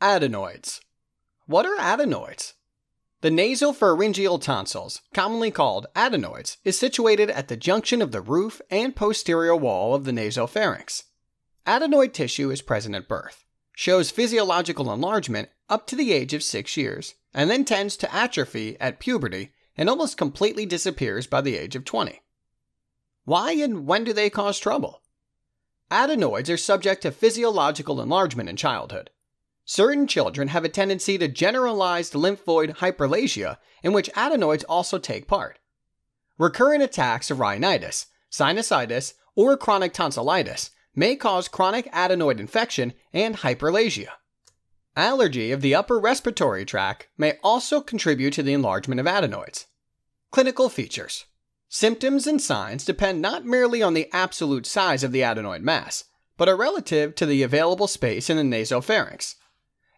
Adenoids. What are adenoids? The nasopharyngeal tonsils, commonly called adenoids, is situated at the junction of the roof and posterior wall of the nasopharynx. Adenoid tissue is present at birth, shows physiological enlargement up to the age of 6 years, and then tends to atrophy at puberty and almost completely disappears by the age of 20. Why and when do they cause trouble? Adenoids are subject to physiological enlargement in childhood. Certain children have a tendency to generalized lymphoid hyperplasia, in which adenoids also take part. Recurrent attacks of rhinitis, sinusitis, or chronic tonsillitis may cause chronic adenoid infection and hyperplasia. Allergy of the upper respiratory tract may also contribute to the enlargement of adenoids. Clinical features Symptoms and signs depend not merely on the absolute size of the adenoid mass, but are relative to the available space in the nasopharynx.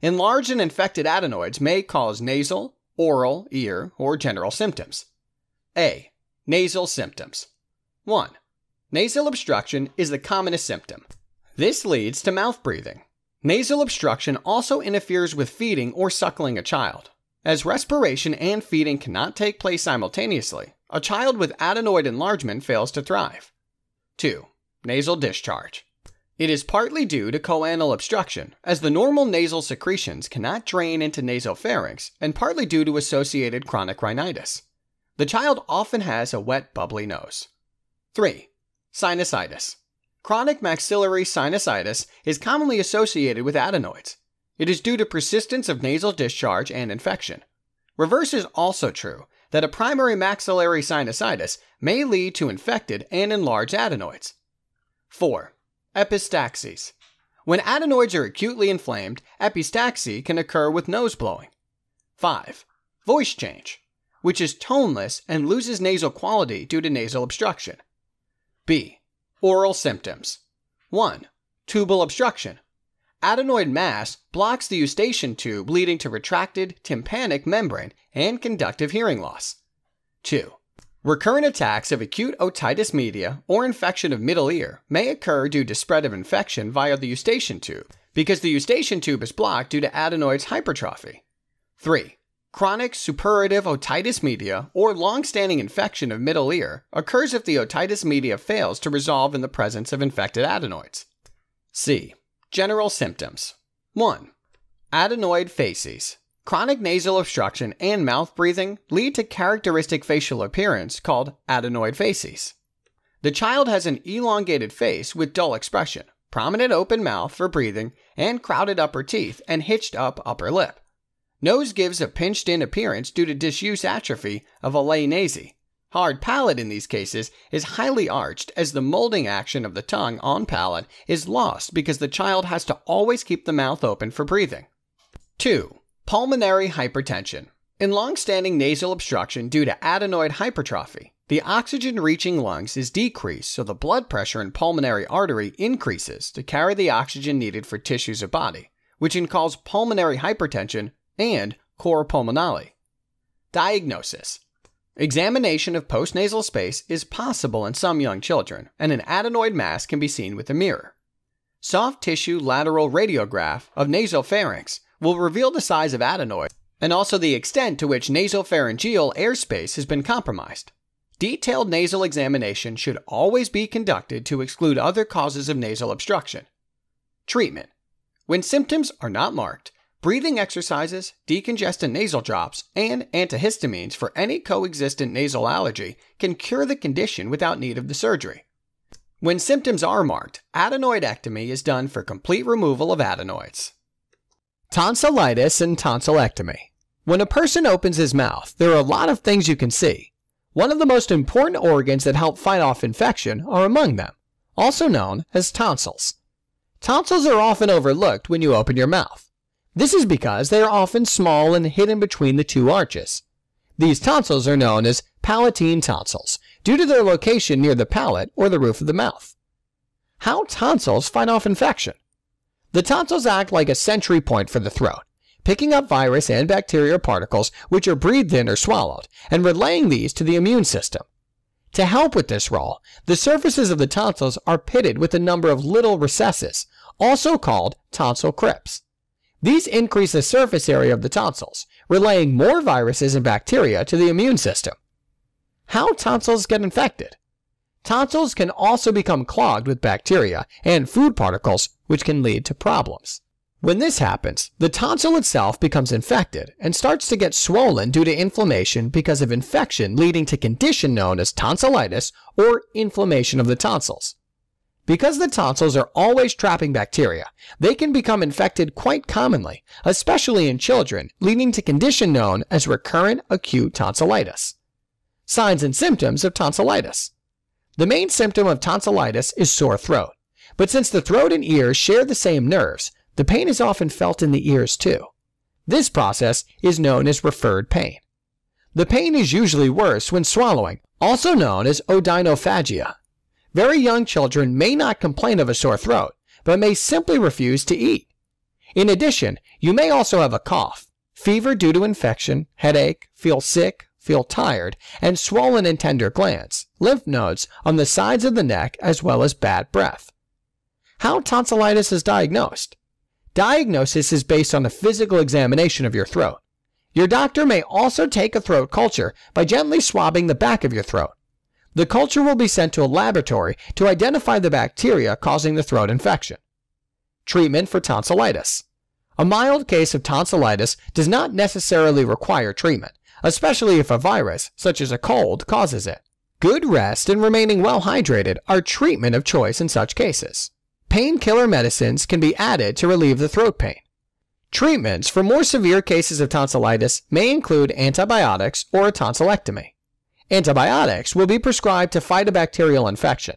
Enlarged and infected adenoids may cause nasal, aural, ear, or general symptoms. A. Nasal symptoms. 1. Nasal obstruction is the commonest symptom. This leads to mouth breathing. Nasal obstruction also interferes with feeding or suckling a child. As respiration and feeding cannot take place simultaneously, a child with adenoid enlargement fails to thrive. 2. Nasal discharge. It is partly due to choanal obstruction, as the normal nasal secretions cannot drain into nasopharynx, and partly due to associated chronic rhinitis. The child often has a wet, bubbly nose. 3. Sinusitis. Chronic maxillary sinusitis is commonly associated with adenoids. It is due to persistence of nasal discharge and infection. Reverse is also true, that a primary maxillary sinusitis may lead to infected and enlarged adenoids. 4. Epistaxis. When adenoids are acutely inflamed, epistaxis can occur with nose blowing. 5. Voice change, which is toneless and loses nasal quality due to nasal obstruction. B. Aural symptoms. 1. Tubal obstruction. Adenoid mass blocks the eustachian tube, leading to retracted tympanic membrane and conductive hearing loss. 2. Recurrent attacks of acute otitis media or infection of middle ear may occur due to spread of infection via the eustachian tube, because the eustachian tube is blocked due to adenoids hypertrophy. 3. Chronic suppurative otitis media or long-standing infection of middle ear occurs if the otitis media fails to resolve in the presence of infected adenoids. C. General symptoms 1. Adenoid facies. Chronic nasal obstruction and mouth breathing lead to characteristic facial appearance called adenoid facies. The child has an elongated face with dull expression, prominent open mouth for breathing, and crowded upper teeth and hitched up upper lip. Nose gives a pinched in appearance due to disuse atrophy of alae nasi. Hard palate in these cases is highly arched as the molding action of the tongue on palate is lost because the child has to always keep the mouth open for breathing. 2. Pulmonary hypertension. In long-standing nasal obstruction due to adenoid hypertrophy, the oxygen reaching lungs is decreased so the blood pressure in pulmonary artery increases to carry the oxygen needed for tissues of body, which can cause pulmonary hypertension and cor pulmonale. Diagnosis Examination of postnasal space is possible in some young children, and an adenoid mass can be seen with a mirror. Soft tissue lateral radiograph of nasopharynx will reveal the size of adenoids and also the extent to which nasopharyngeal airspace has been compromised. Detailed nasal examination should always be conducted to exclude other causes of nasal obstruction. Treatment When symptoms are not marked, breathing exercises, decongestant nasal drops, and antihistamines for any coexistent nasal allergy can cure the condition without need of the surgery. When symptoms are marked, adenoidectomy is done for complete removal of adenoids. Tonsillitis and tonsillectomy. When a person opens his mouth, there are a lot of things you can see. One of the most important organs that help fight off infection are among them, also known as tonsils. Tonsils are often overlooked when you open your mouth. This is because they are often small and hidden between the two arches. These tonsils are known as palatine tonsils due to their location near the palate or the roof of the mouth. How tonsils fight off infection? The tonsils act like a sentry point for the throat, picking up virus and bacterial particles which are breathed in or swallowed, and relaying these to the immune system. To help with this role, the surfaces of the tonsils are pitted with a number of little recesses, also called tonsil crypts. These increase the surface area of the tonsils, relaying more viruses and bacteria to the immune system. How tonsils get infected? Tonsils can also become clogged with bacteria and food particles, which can lead to problems. When this happens, the tonsil itself becomes infected and starts to get swollen due to inflammation because of infection leading to condition known as tonsillitis or inflammation of the tonsils. Because the tonsils are always trapping bacteria, they can become infected quite commonly, especially in children, leading to condition known as recurrent acute tonsillitis. Signs and symptoms of tonsillitis. The main symptom of tonsillitis is sore throat, but since the throat and ears share the same nerves, the pain is often felt in the ears too. This process is known as referred pain. The pain is usually worse when swallowing, also known as odynophagia. Very young children may not complain of a sore throat, but may simply refuse to eat. In addition, you may also have a cough, fever due to infection, headache, feel sick, feel tired, and swollen and tender glands, lymph nodes on the sides of the neck, as well as bad breath. How tonsillitis is diagnosed? Diagnosis is based on a physical examination of your throat. Your doctor may also take a throat culture by gently swabbing the back of your throat. The culture will be sent to a laboratory to identify the bacteria causing the throat infection. Treatment for tonsillitis. A mild case of tonsillitis does not necessarily require treatment, especially if a virus, such as a cold, causes it. Good rest and remaining well hydrated are treatment of choice in such cases. Painkiller medicines can be added to relieve the throat pain. Treatments for more severe cases of tonsillitis may include antibiotics or a tonsillectomy. Antibiotics will be prescribed to fight a bacterial infection.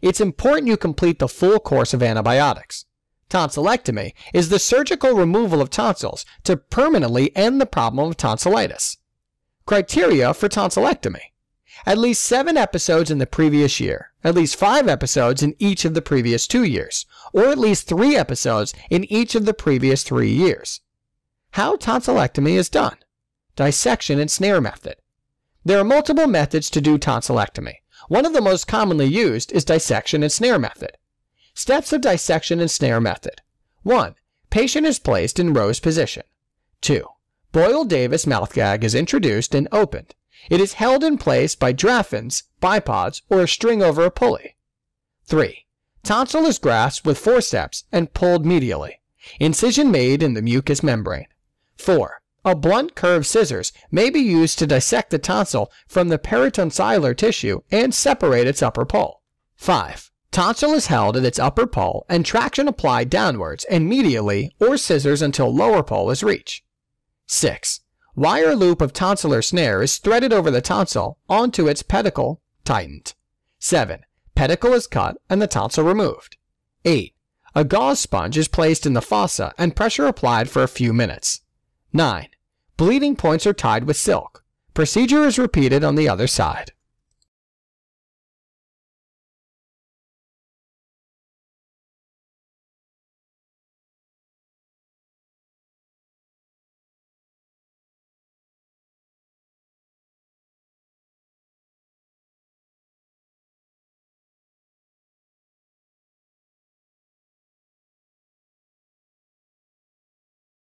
It's important you complete the full course of antibiotics. Tonsillectomy is the surgical removal of tonsils to permanently end the problem of tonsillitis. Criteria for tonsillectomy. At least seven episodes in the previous year, at least five episodes in each of the previous two years, or at least three episodes in each of the previous three years. How tonsillectomy is done. Dissection and snare method. There are multiple methods to do tonsillectomy. One of the most commonly used is dissection and snare method. Steps of dissection and snare method. 1. Patient is placed in Rose position. 2. Boyle Davis mouth gag is introduced and opened. It is held in place by Draffin's, bipods, or a string over a pulley. 3. Tonsil is grasped with forceps and pulled medially. Incision made in the mucous membrane. 4. A blunt curved scissors may be used to dissect the tonsil from the peritonsillar tissue and separate its upper pole. 5. Tonsil is held at its upper pole and traction applied downwards and medially or scissors until lower pole is reached. 6. Wire loop of tonsillar snare is threaded over the tonsil onto its pedicle, tightened. 7. Pedicle is cut and the tonsil removed. 8. A gauze sponge is placed in the fossa and pressure applied for a few minutes. 9. Bleeding points are tied with silk. Procedure is repeated on the other side.